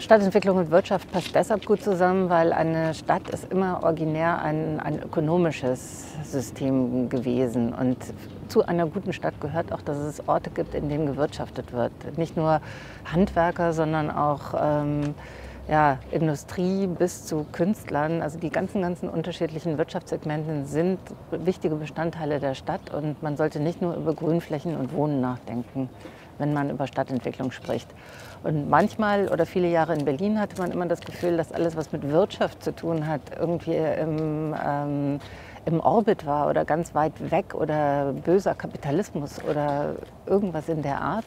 Stadtentwicklung und Wirtschaft passt deshalb gut zusammen, weil eine Stadt ist immer originär ein, ein ökonomisches System gewesen. Und zu einer guten Stadt gehört auch, dass es Orte gibt, in denen gewirtschaftet wird. Nicht nur Handwerker, sondern auch ähm, ja, Industrie bis zu Künstlern. Also die ganzen, ganzen unterschiedlichen Wirtschaftssegmenten sind wichtige Bestandteile der Stadt und man sollte nicht nur über Grünflächen und Wohnen nachdenken, wenn man über Stadtentwicklung spricht. Und manchmal oder viele Jahre in Berlin hatte man immer das Gefühl, dass alles, was mit Wirtschaft zu tun hat, irgendwie im, ähm, im Orbit war oder ganz weit weg oder böser Kapitalismus oder irgendwas in der Art.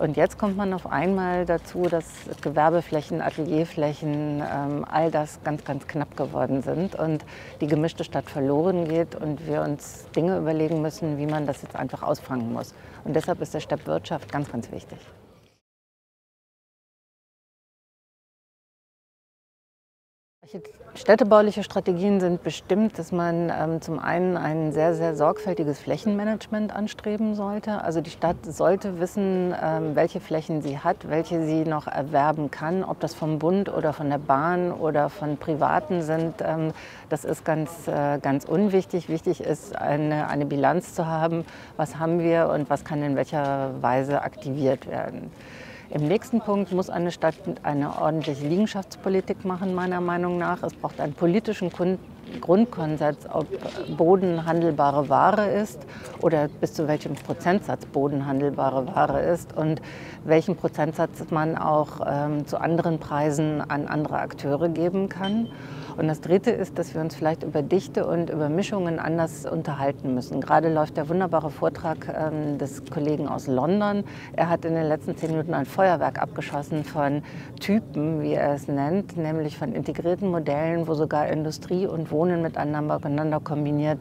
Und jetzt kommt man auf einmal dazu, dass Gewerbeflächen, Atelierflächen, ähm, all das ganz, ganz knapp geworden sind und die gemischte Stadt verloren geht und wir uns Dinge überlegen müssen, wie man das jetzt einfach ausfangen muss. Und deshalb ist der Step Wirtschaft ganz, ganz wichtig. Städtebauliche Strategien sind bestimmt, dass man ähm, zum einen ein sehr, sehr sorgfältiges Flächenmanagement anstreben sollte. Also die Stadt sollte wissen, ähm, welche Flächen sie hat, welche sie noch erwerben kann, ob das vom Bund oder von der Bahn oder von Privaten sind. Ähm, das ist ganz, äh, ganz unwichtig. Wichtig ist, eine, eine Bilanz zu haben, was haben wir und was kann in welcher Weise aktiviert werden. Im nächsten Punkt muss eine Stadt eine ordentliche Liegenschaftspolitik machen, meiner Meinung nach. Es braucht einen politischen Grundkonsens, ob Boden handelbare Ware ist oder bis zu welchem Prozentsatz Boden handelbare Ware ist und welchen Prozentsatz man auch ähm, zu anderen Preisen an andere Akteure geben kann. Und das Dritte ist, dass wir uns vielleicht über Dichte und über Mischungen anders unterhalten müssen. Gerade läuft der wunderbare Vortrag ähm, des Kollegen aus London. Er hat in den letzten zehn Minuten ein Feuerwerk abgeschossen von Typen, wie er es nennt, nämlich von integrierten Modellen, wo sogar Industrie und Wohnen miteinander kombiniert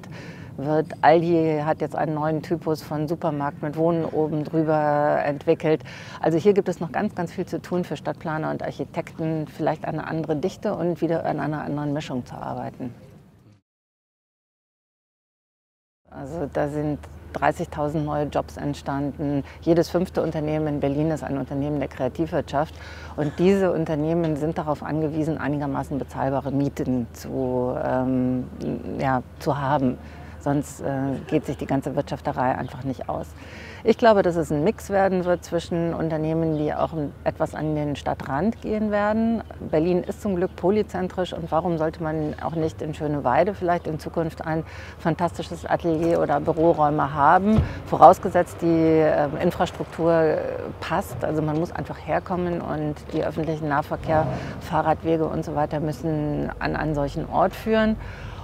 wird. Aldi hat jetzt einen neuen Typus von Supermarkt mit Wohnen oben drüber entwickelt. Also hier gibt es noch ganz, ganz viel zu tun für Stadtplaner und Architekten, vielleicht eine andere Dichte und wieder an einer anderen Mischung zu arbeiten. Also da sind 30.000 neue Jobs entstanden. Jedes fünfte Unternehmen in Berlin ist ein Unternehmen der Kreativwirtschaft. Und diese Unternehmen sind darauf angewiesen, einigermaßen bezahlbare Mieten zu, ähm, ja, zu haben. Sonst äh, geht sich die ganze Wirtschafterei einfach nicht aus. Ich glaube, dass es ein Mix werden wird zwischen Unternehmen, die auch etwas an den Stadtrand gehen werden. Berlin ist zum Glück polyzentrisch und warum sollte man auch nicht in Schöneweide vielleicht in Zukunft ein fantastisches Atelier oder Büroräume haben, vorausgesetzt die äh, Infrastruktur passt. Also man muss einfach herkommen und die öffentlichen Nahverkehr, Fahrradwege und so weiter müssen an einen solchen Ort führen.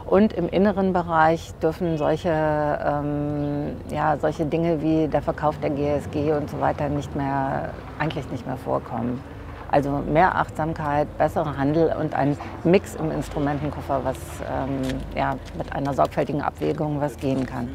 Und im inneren Bereich dürfen solche, ähm, ja, solche Dinge wie der Verkauf der GSG und so weiter nicht mehr, eigentlich nicht mehr vorkommen. Also mehr Achtsamkeit, besserer Handel und ein Mix im Instrumentenkoffer, was ähm, ja, mit einer sorgfältigen Abwägung was gehen kann.